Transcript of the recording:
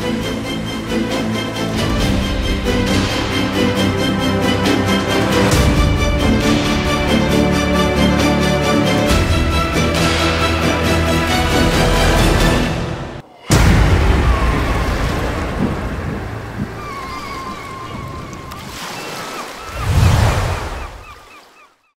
Música